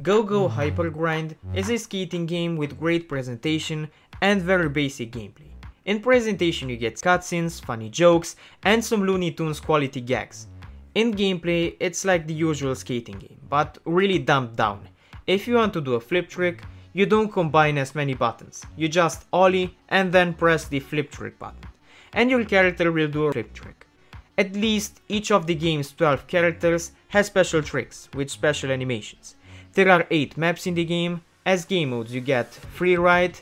Go Go hmm. Hypergrind hmm. is a skating game with great presentation and very basic gameplay. In presentation you get cutscenes, funny jokes, and some Looney Tunes quality gags. In gameplay, it's like the usual skating game, but really dumbed down. If you want to do a flip trick, you don't combine as many buttons. You just ollie and then press the flip trick button. And your character will do a flip trick. At least each of the game's 12 characters has special tricks with special animations. There are 8 maps in the game. As game modes you get free ride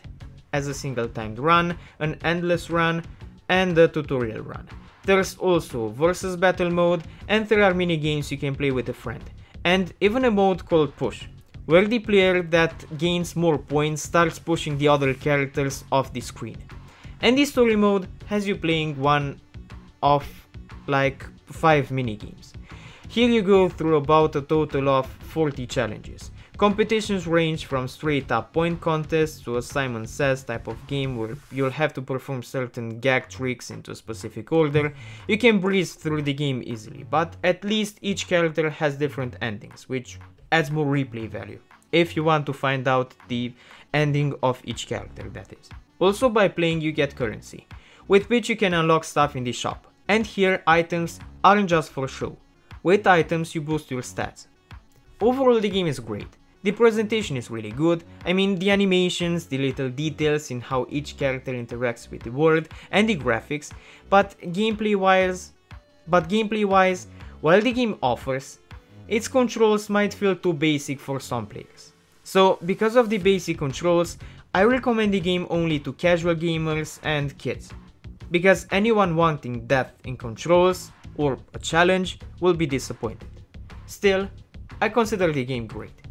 as a single timed run, an endless run, and a tutorial run. There's also versus battle mode and there are mini games you can play with a friend. And even a mode called push, where the player that gains more points starts pushing the other characters off the screen. And the story mode has you playing one of like 5 mini games. Here you go through about a total of 40 challenges. Competitions range from straight up point contests to a Simon Says type of game where you'll have to perform certain gag tricks into a specific order. You can breeze through the game easily, but at least each character has different endings, which adds more replay value, if you want to find out the ending of each character that is. Also by playing you get currency, with which you can unlock stuff in the shop. And here items aren't just for show. With items you boost your stats. Overall the game is great. The presentation is really good, I mean the animations, the little details in how each character interacts with the world and the graphics, but gameplay wise, but gameplay wise, while the game offers, its controls might feel too basic for some players. So because of the basic controls, I recommend the game only to casual gamers and kids. Because anyone wanting depth in controls or a challenge will be disappointed. Still, I consider the game great.